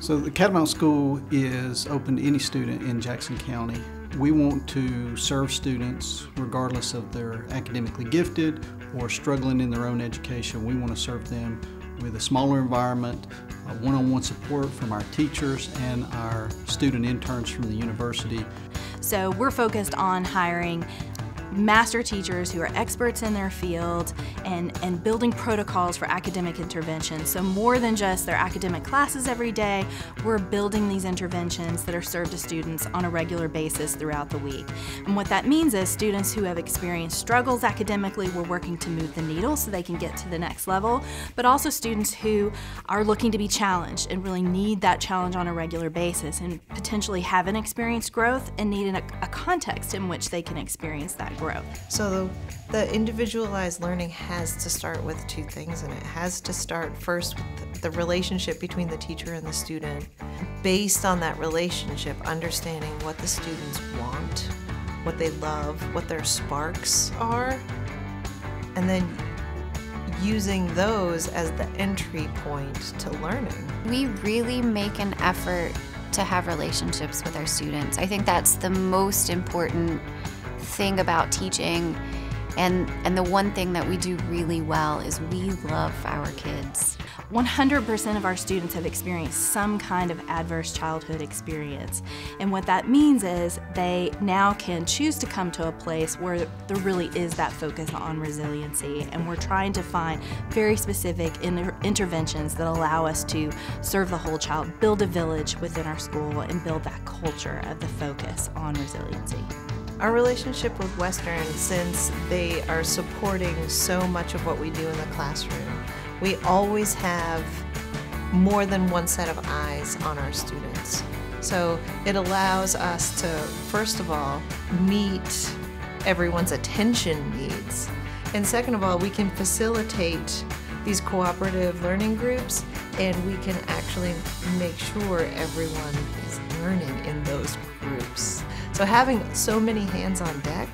So the Catamount School is open to any student in Jackson County. We want to serve students regardless of they're academically gifted or struggling in their own education. We want to serve them with a smaller environment, one-on-one support from our teachers and our student interns from the university. So we're focused on hiring master teachers who are experts in their field and, and building protocols for academic intervention. So more than just their academic classes every day, we're building these interventions that are served to students on a regular basis throughout the week. And what that means is students who have experienced struggles academically, we're working to move the needle so they can get to the next level, but also students who are looking to be challenged and really need that challenge on a regular basis and potentially haven't experienced growth and need a, a context in which they can experience that So the, the individualized learning has to start with two things, and it has to start first with the, the relationship between the teacher and the student. Based on that relationship, understanding what the students want, what they love, what their sparks are, and then using those as the entry point to learning. We really make an effort to have relationships with our students. I think that's the most important thing about teaching and, and the one thing that we do really well is we love our kids. 100% of our students have experienced some kind of adverse childhood experience. And what that means is they now can choose to come to a place where there really is that focus on resiliency. And we're trying to find very specific inter interventions that allow us to serve the whole child, build a village within our school, and build that culture of the focus on resiliency. Our relationship with Western, since they are supporting so much of what we do in the classroom, we always have more than one set of eyes on our students. So it allows us to, first of all, meet everyone's attention needs. And second of all, we can facilitate these cooperative learning groups and we can actually make sure everyone is So having so many hands on deck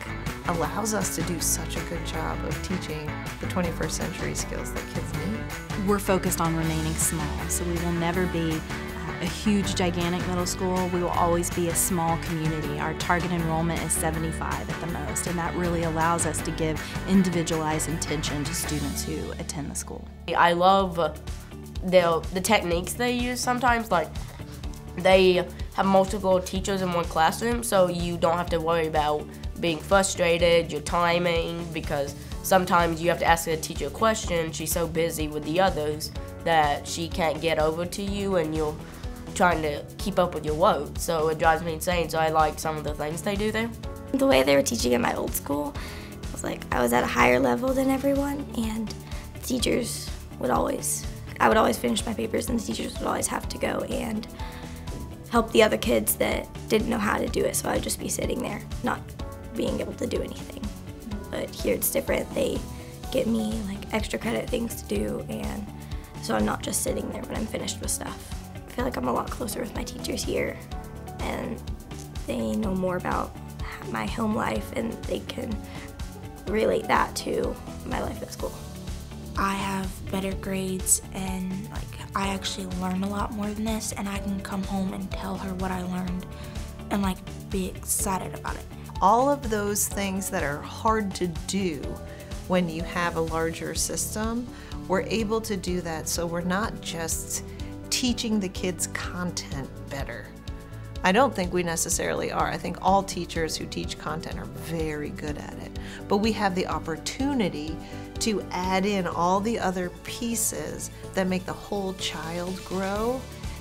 allows us to do such a good job of teaching the 21st century skills that kids need. We're focused on remaining small, so we will never be uh, a huge, gigantic middle school. We will always be a small community. Our target enrollment is 75 at the most, and that really allows us to give individualized attention to students who attend the school. I love the, the techniques they use sometimes, like they have multiple teachers in one classroom, so you don't have to worry about being frustrated, your timing, because sometimes you have to ask a teacher a question. She's so busy with the others that she can't get over to you, and you're trying to keep up with your work. So it drives me insane. So I like some of the things they do there. The way they were teaching at my old school I was like I was at a higher level than everyone, and teachers would always, I would always finish my papers, and the teachers would always have to go and help the other kids that didn't know how to do it. So I'd just be sitting there, not being able to do anything. But here it's different. They get me like extra credit things to do and so I'm not just sitting there when I'm finished with stuff. I feel like I'm a lot closer with my teachers here and they know more about my home life and they can relate that to my life at school. I have better grades and like I actually learn a lot more than this and I can come home and tell her what I learned and like be excited about it all of those things that are hard to do when you have a larger system, we're able to do that so we're not just teaching the kids content better. I don't think we necessarily are. I think all teachers who teach content are very good at it. But we have the opportunity to add in all the other pieces that make the whole child grow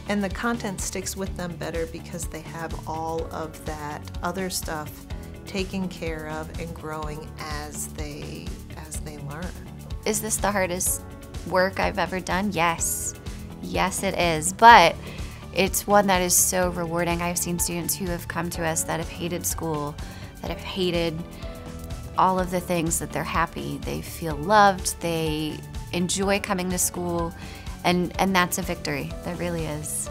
and the content sticks with them better because they have all of that other stuff taken care of and growing as they as they learn. Is this the hardest work I've ever done? Yes. Yes it is. But it's one that is so rewarding. I've seen students who have come to us that have hated school, that have hated all of the things that they're happy. They feel loved, they enjoy coming to school, and, and that's a victory. That really is.